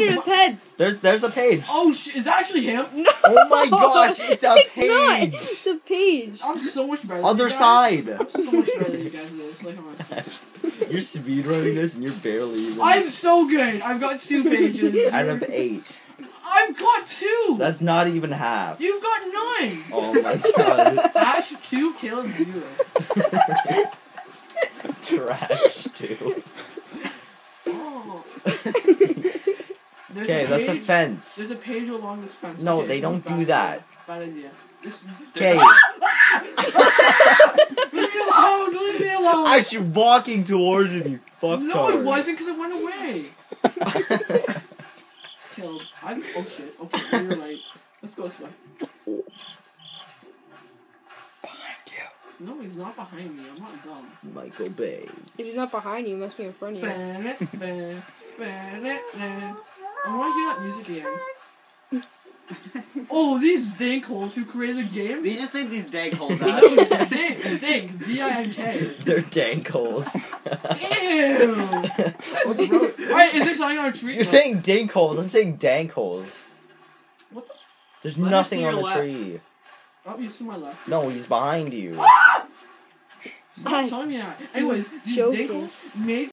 Andrew's head. There's there's a page. Oh shit! It's actually him. No. Oh my gosh, it's a it's page. not. It's a page. I'm so much better. than Other you guys. side. I'm so much better than you guys at this. Like how much. You're speed running this and you're barely even. I'm so good. I've got two pages. out of eight. I've got two. That's not even half. You've got nine. Oh my god. Ash two, Caleb zero. Trash too. Oh. There's Okay, that's a page- fence. There's a page along this fence. No, Okay, they this don't do bad that. idea. Bad idea. This. Okay. Leave me alone. Leave me alone. Actually walking towards you, you fuck no, it wasn't because it went away. Killed. I'm. Oh shit. Okay, you're right. Let's go this way. Behind you. No, he's not behind me. I'm not dumb. Michael Bay. If he's not behind you, he must be in front of you. Ba-na, ba, ba-na-na. I want to hear that music again. oh, these dinkholes who created the game. They just say these dank holes No, out? Dink, Dink, D-I-N-K. They're dankles. Ew. What's wrong? Wait, is there something on a tree? You're saying dankholes. I'm saying dankholes. What the? There's Let nothing on the left. tree. Oh, he's to my left. No, he's behind you. Ah! Stop Guys, telling me that. he Anyways, was these joking. dinkholes made